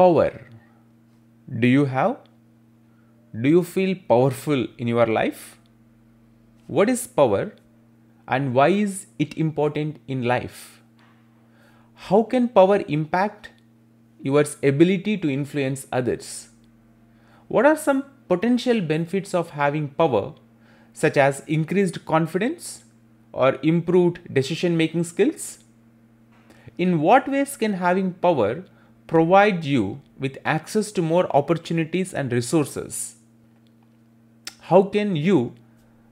power do you have? Do you feel powerful in your life? What is power and why is it important in life? How can power impact your ability to influence others? What are some potential benefits of having power, such as increased confidence or improved decision making skills? In what ways can having power provide you with access to more opportunities and resources? How can you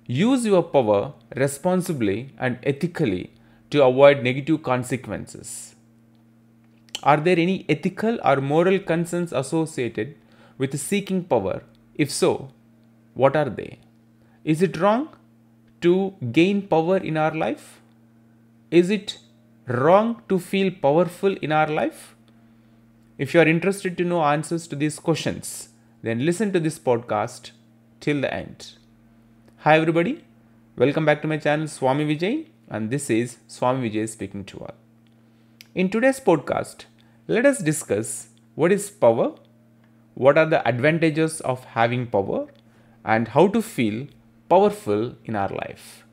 use your power responsibly and ethically to avoid negative consequences? Are there any ethical or moral concerns associated with seeking power? If so, what are they? Is it wrong to gain power in our life? Is it wrong to feel powerful in our life? If you are interested to know answers to these questions, then listen to this podcast till the end. Hi, everybody. Welcome back to my channel Swamy Vijay, and this is Swamy Vijay speaking to all. In today's podcast, let us discuss what is power, what are the advantages of having power, and how to feel powerful in our life.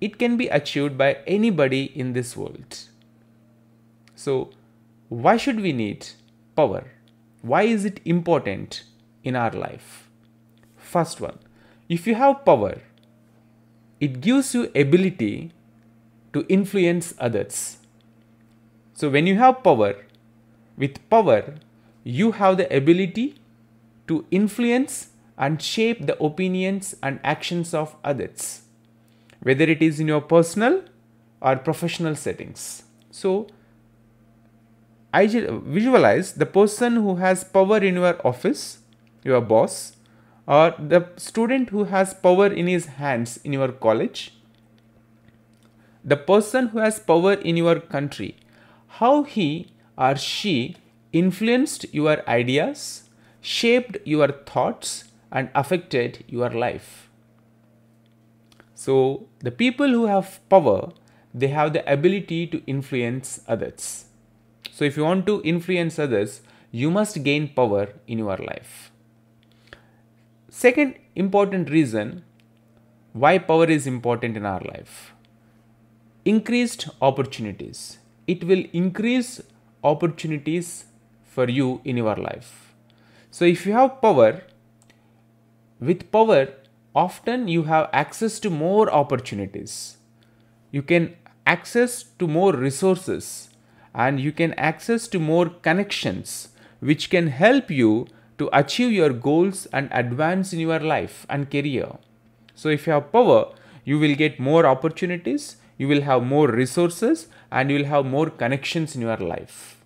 It can be achieved by anybody in this world. So, why should we need power? Why is it important in our life? First one, if you have power, it gives you ability to influence others. So when you have power, with power, you have the ability to influence and shape the opinions and actions of others, whether it is in your personal or professional settings. So visualize the person who has power in your office, your boss, or the student who has power in his hands in your college, the person who has power in your country, how he or she influenced your ideas, shaped your thoughts, and affected your life. So, the people who have power, they have the ability to influence others. So, if you want to influence others, you must gain power in your life. Second important reason why power is important in our life increased opportunities. It will increase opportunities for you in your life. So, if you have power, with power, often you have access to more opportunities. You can access to more resources and you can access to more connections which can help you to achieve your goals and advance in your life and career. So if you have power, you will get more opportunities, you will have more resources and you will have more connections in your life.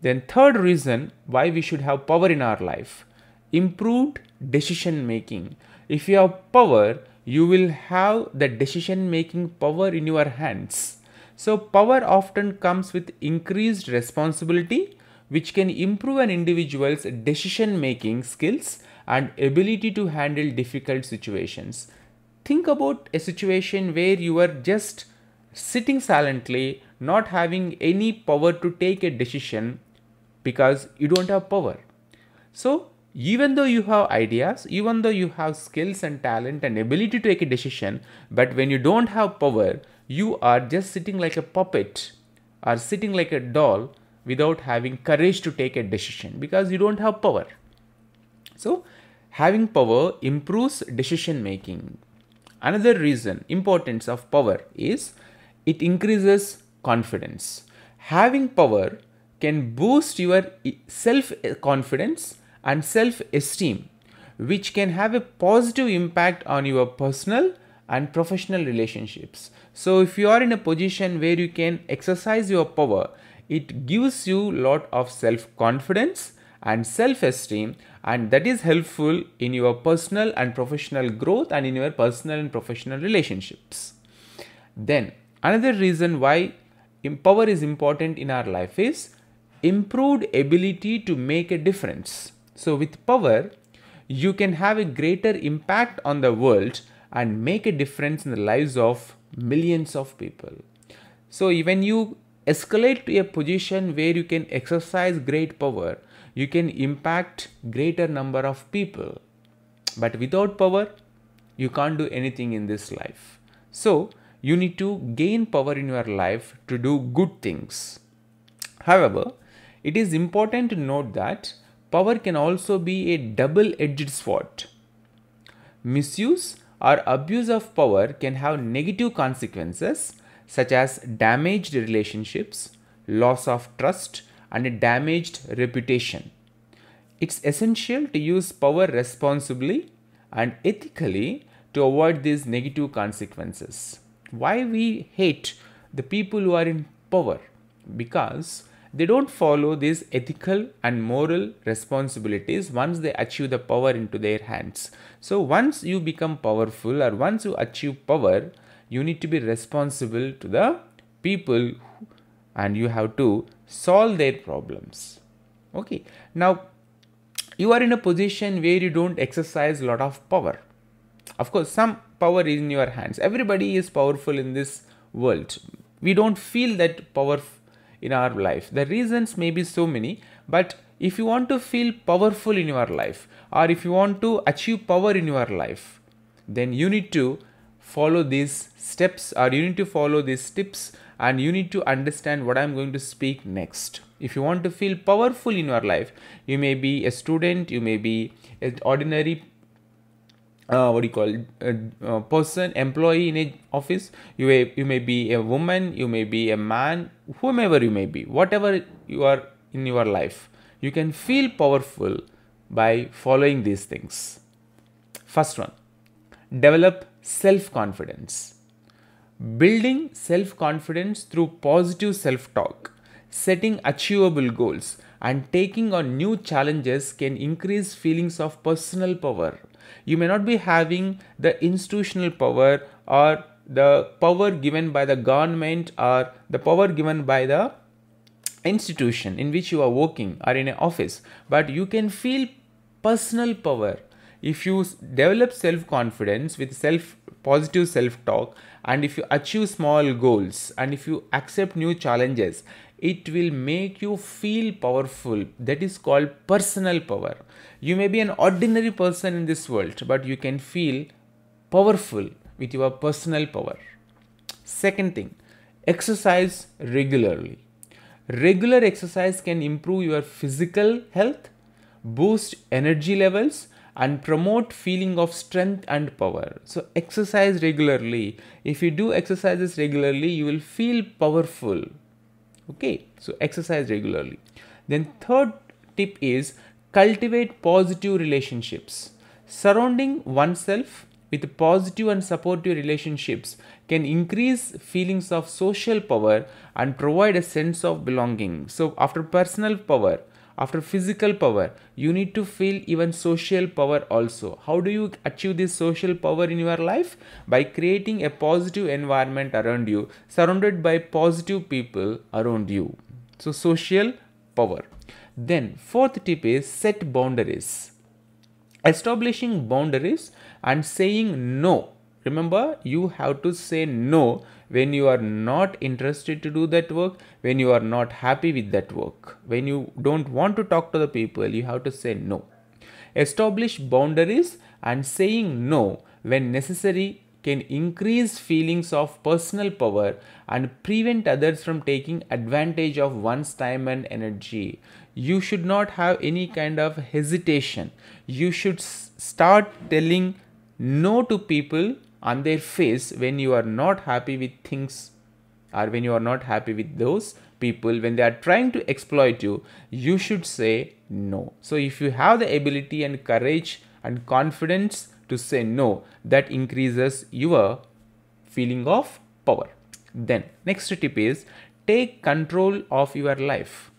Then third reason why we should have power in our life, improved decision making. If you have power, you will have the decision making power in your hands so power often comes with increased responsibility which can improve an individual's decision making skills and ability to handle difficult situations. Think about a situation where you are just sitting silently, not having any power to take a decision because you don't have power. So, even though you have ideas, even though you have skills and talent and ability to take a decision, but when you don't have power, you are just sitting like a puppet or sitting like a doll without having courage to take a decision because you don't have power. So, having power improves decision making. Another reason importance of power is it increases confidence. Having power can boost your self confidence and self esteem, which can have a positive impact on your personal and professional relationships. So if you are in a position where you can exercise your power, it gives you lot of self-confidence and self-esteem and that is helpful in your personal and professional growth and in your personal and professional relationships. Then another reason why power is important in our life is improved ability to make a difference. So with power, you can have a greater impact on the world and make a difference in the lives of millions of people. So when you escalate to a position where you can exercise great power you can impact greater number of people. But without power you can't do anything in this life. So you need to gain power in your life to do good things. However it is important to note that power can also be a double edged sword. Misuse or abuse of power can have negative consequences such as damaged relationships, loss of trust, and a damaged reputation. It's essential to use power responsibly and ethically to avoid these negative consequences. Why we hate the people who are in power? Because they don't follow these ethical and moral responsibilities once they achieve the power into their hands. So, once you become powerful or once you achieve power, you need to be responsible to the people and you have to solve their problems. Okay, now you are in a position where you don't exercise a lot of power. Of course, some power is in your hands. Everybody is powerful in this world. We don't feel that power in our life. The reasons may be so many, but if you want to feel powerful in your life or if you want to achieve power in your life, then you need to follow these steps or you need to follow these tips and you need to understand what I'm going to speak next. If you want to feel powerful in your life, you may be a student, you may be an ordinary uh, what do you call a, a person employee in a office. You may you may be a woman you may be a man whomever you may be. Whatever you are in your life you can feel powerful by following these things. First one develop self confidence building self confidence through positive self talk setting achievable goals and taking on new challenges can increase feelings of personal power you may not be having the institutional power or the power given by the government or the power given by the institution in which you are working or in an office but you can feel personal power. If you develop self confidence with self positive self talk and if you achieve small goals and if you accept new challenges it will make you feel powerful. That is called personal power. You may be an ordinary person in this world, but you can feel powerful with your personal power. Second thing, exercise regularly. Regular exercise can improve your physical health, boost energy levels, and promote feeling of strength and power. So exercise regularly. If you do exercises regularly you will feel powerful okay so exercise regularly then third tip is cultivate positive relationships. Surrounding oneself with positive and supportive relationships can increase feelings of social power and provide a sense of belonging. So, after personal power, after physical power, you need to feel even social power also. How do you achieve this social power in your life? By creating a positive environment around you, surrounded by positive people around you. So, social power. Then, fourth tip is set boundaries. Establishing boundaries and saying no. Remember, you have to say no when you are not interested to do that work, when you are not happy with that work, when you don't want to talk to the people, you have to say no. Establish boundaries and saying no when necessary can increase feelings of personal power and prevent others from taking advantage of one's time and energy you should not have any kind of hesitation. You should start telling no to people on their face when you are not happy with things or when you are not happy with those people when they are trying to exploit you you should say no. So if you have the ability and courage and confidence to say no that increases your feeling of power. Then next tip is take control of your life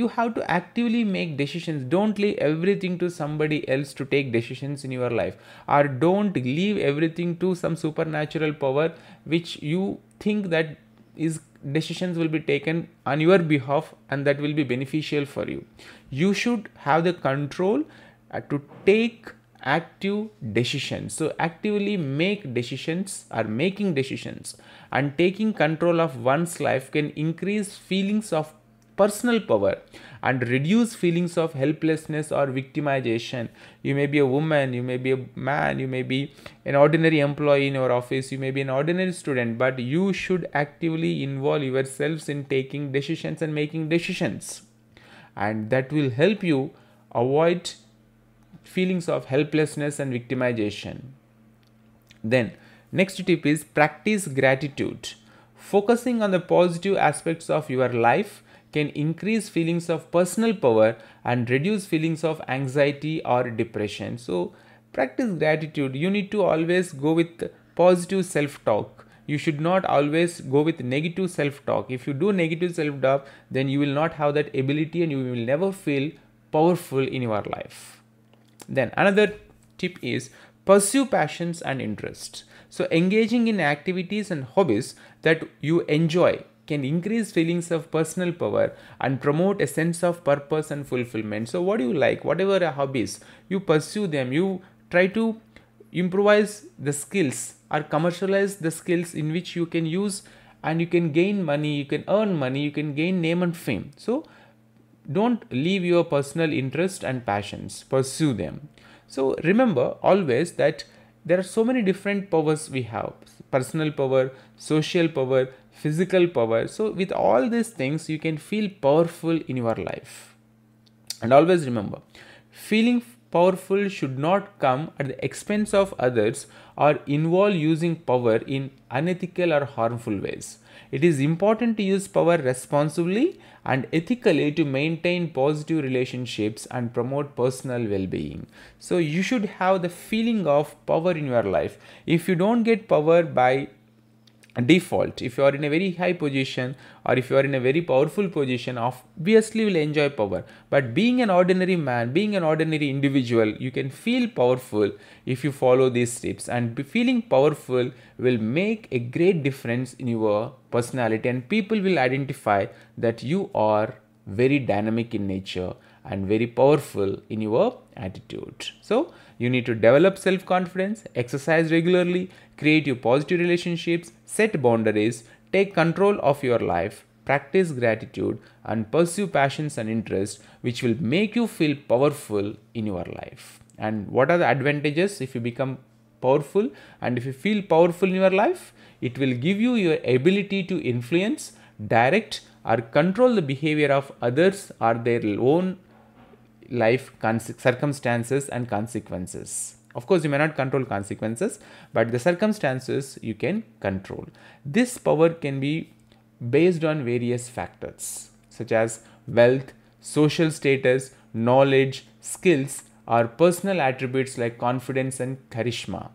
you have to actively make decisions. Don't leave everything to somebody else to take decisions in your life. Or don't leave everything to some supernatural power which you think that is decisions will be taken on your behalf and that will be beneficial for you. You should have the control uh, to take active decisions. So, actively make decisions or making decisions and taking control of one's life can increase feelings of personal power and reduce feelings of helplessness or victimization. You may be a woman, you may be a man, you may be an ordinary employee in your office, you may be an ordinary student, but you should actively involve yourselves in taking decisions and making decisions. And that will help you avoid feelings of helplessness and victimization. Then, next tip is practice gratitude. Focusing on the positive aspects of your life can increase feelings of personal power and reduce feelings of anxiety or depression. So, practice gratitude. You need to always go with positive self talk. You should not always go with negative self talk. If you do negative self talk, then you will not have that ability and you will never feel powerful in your life. Then, another tip is pursue passions and interests. So, engaging in activities and hobbies that you enjoy can increase feelings of personal power and promote a sense of purpose and fulfillment. So, what do you like? Whatever are hobbies, you pursue them, you try to improvise the skills or commercialize the skills in which you can use and you can gain money, you can earn money, you can gain name and fame. So, don't leave your personal interest and passions, pursue them. So, remember always that there are so many different powers we have personal power, social power, physical power. So, with all these things, you can feel powerful in your life. And always remember, feeling powerful should not come at the expense of others or involve using power in unethical or harmful ways. It is important to use power responsibly and ethically to maintain positive relationships and promote personal well being. So, you should have the feeling of power in your life. If you don't get power by default if you are in a very high position or if you are in a very powerful position obviously will enjoy power. But being an ordinary man being an ordinary individual you can feel powerful if you follow these steps. And feeling powerful will make a great difference in your personality. And people will identify that you are very dynamic in nature and very powerful in your attitude. So you need to develop self confidence exercise regularly create your positive relationships, set boundaries, take control of your life, practice gratitude, and pursue passions and interests which will make you feel powerful in your life. And what are the advantages if you become powerful and if you feel powerful in your life? It will give you your ability to influence, direct, or control the behavior of others or their own life circumstances and consequences. Of course, you may not control consequences, but the circumstances you can control. This power can be based on various factors such as wealth, social status, knowledge, skills, or personal attributes like confidence and charisma.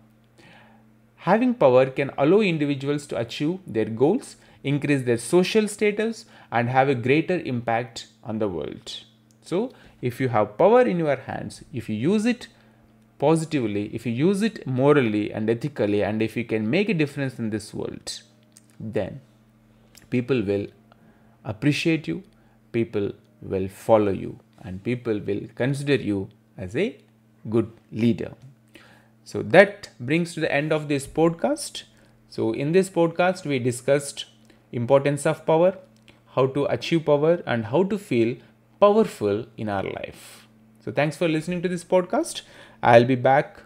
Having power can allow individuals to achieve their goals, increase their social status, and have a greater impact on the world. So, if you have power in your hands, if you use it positively, if you use it morally and ethically, and if you can make a difference in this world, then people will appreciate you, people will follow you, and people will consider you as a good leader. So that brings to the end of this podcast. So in this podcast we discussed importance of power, how to achieve power and how to feel powerful in our life. So thanks for listening to this podcast. I'll be back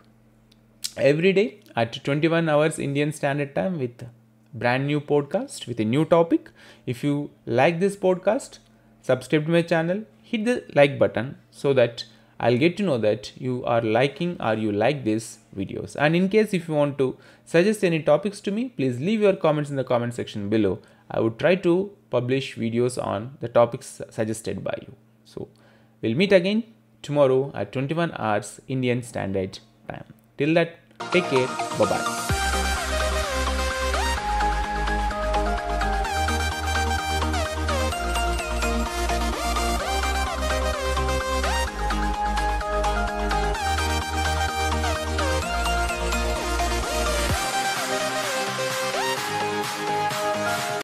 every day at 21 hours Indian Standard Time with brand new podcast with a new topic. If you like this podcast, subscribe to my channel, hit the like button so that I'll get to know that you are liking or you like these videos. And in case if you want to suggest any topics to me, please leave your comments in the comment section below. I would try to publish videos on the topics suggested by you. So we'll meet again tomorrow at 21 hours Indian Standard Time. Till that, take care. Bye bye.